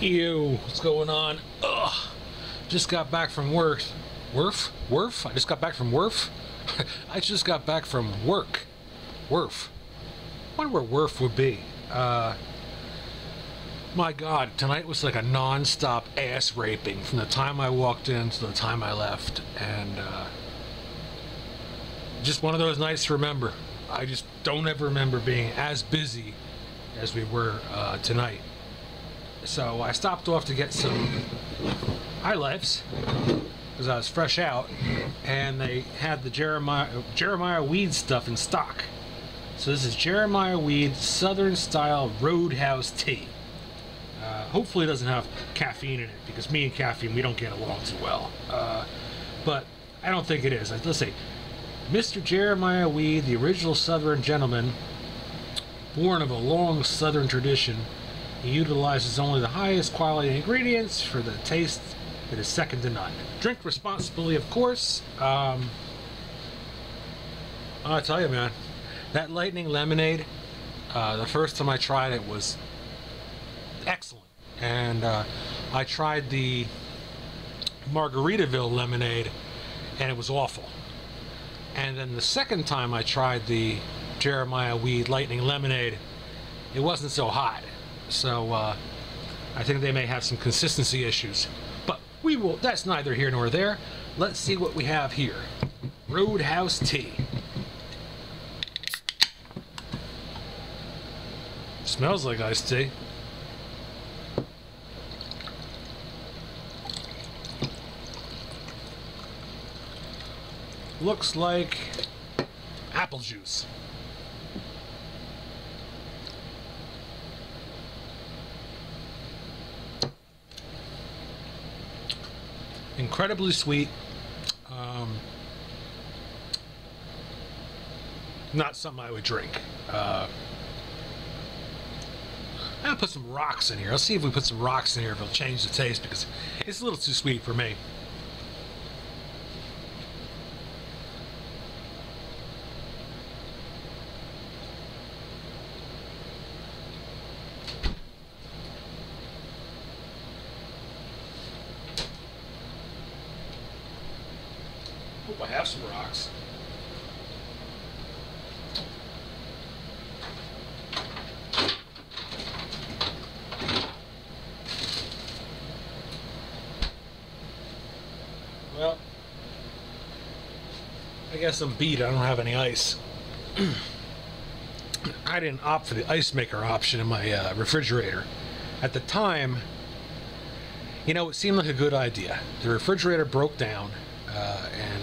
Ew, what's going on? Ugh, just got back from work. Worf? Worf? I just got back from Worf? I just got back from work. Worf. wonder where Worf would be. Uh, my god, tonight was like a non-stop ass raping from the time I walked in to the time I left. And, uh, just one of those nights to remember. I just don't ever remember being as busy as we were uh, tonight. So I stopped off to get some high lifes because I was fresh out, and they had the Jeremiah Jeremiah Weed stuff in stock. So this is Jeremiah Weed Southern Style Roadhouse Tea. Uh, hopefully it doesn't have caffeine in it because me and caffeine we don't get along too well. Uh, but I don't think it is. Let's see. Mr. Jeremiah Weed, the original Southern gentleman, born of a long Southern tradition, he utilizes only the highest quality ingredients for the taste that is second to none. Drink responsibly, of course. Um, I'll tell you, man, that lightning lemonade, uh, the first time I tried it was excellent. And uh, I tried the Margaritaville lemonade, and it was awful. And then the second time I tried the Jeremiah Weed Lightning Lemonade, it wasn't so hot. So uh, I think they may have some consistency issues. But we will, that's neither here nor there. Let's see what we have here. Roadhouse Tea. Smells like iced tea. Looks like apple juice. Incredibly sweet. Um, not something I would drink. Uh, gonna put some rocks in here. Let's see if we put some rocks in here if it'll change the taste because it's a little too sweet for me. Hope I have some rocks. Well, I guess I'm beat. I don't have any ice. I didn't opt for the ice maker option in my uh, refrigerator. At the time, you know, it seemed like a good idea. The refrigerator broke down, uh, and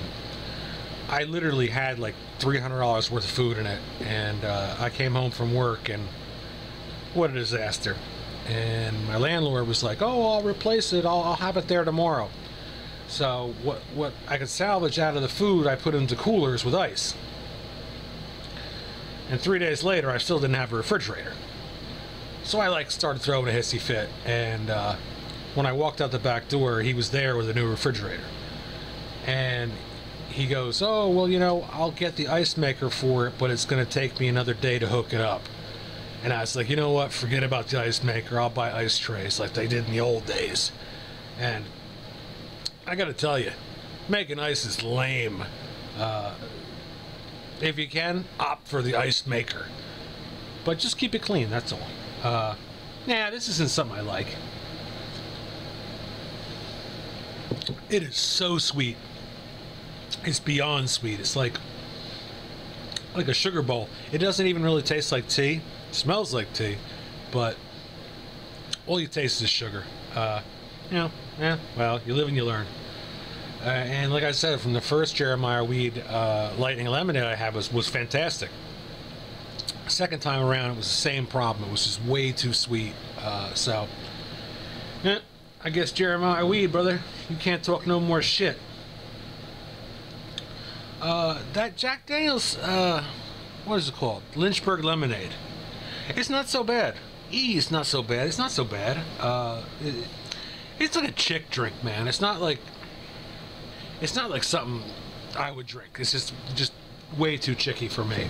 I literally had like $300 worth of food in it. And uh, I came home from work, and what a disaster. And my landlord was like, "Oh, I'll replace it. I'll, I'll have it there tomorrow." So what what I could salvage out of the food, I put into coolers with ice. And three days later, I still didn't have a refrigerator. So I like started throwing a hissy fit, and uh, when I walked out the back door, he was there with a new refrigerator. And he goes, "Oh, well, you know, I'll get the ice maker for it, but it's going to take me another day to hook it up." And I was like, "You know what? Forget about the ice maker. I'll buy ice trays like they did in the old days." And I got to tell you, making ice is lame. Uh, if you can, opt for the ice maker, but just keep it clean. That's all. Uh, nah, this isn't something I like. It is so sweet. It's beyond sweet. It's like like a sugar bowl. It doesn't even really taste like tea. It smells like tea, but all you taste is sugar. Uh, you know, yeah. Well, you live and you learn. Uh, and like I said, from the first Jeremiah Weed uh, Lightning Lemonade I had was was fantastic. Second time around, it was the same problem. It was just way too sweet. Uh, so, yeah, I guess Jeremiah Weed, brother, you can't talk no more shit. Uh, that Jack Daniels, uh, what is it called? Lynchburg Lemonade. It's not so bad. E is not so bad. It's not so bad. Uh, it, it's like a chick drink, man. It's not like it's not like something I would drink. It's just just way too chicky for me.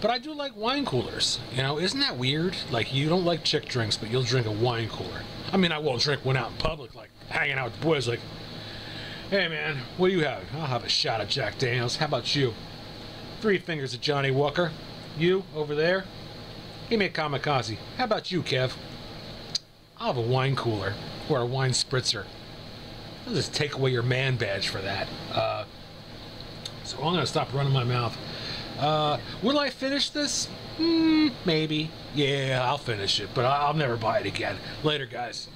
But I do like wine coolers. You know, isn't that weird? Like, you don't like chick drinks, but you'll drink a wine cooler. I mean, I won't drink one out in public, like hanging out with the boys, like, hey man, what do you have? I'll have a shot of Jack Daniels. How about you? Three fingers of Johnnie Walker. You, over there? Give me a kamikaze. How about you, Kev? I'll have a wine cooler or a wine spritzer. I'll just take away your man badge for that. Uh, so I'm gonna stop running my mouth. Uh, will I finish this? Hmm, maybe. Yeah, I'll finish it, but I'll never buy it again. Later, guys.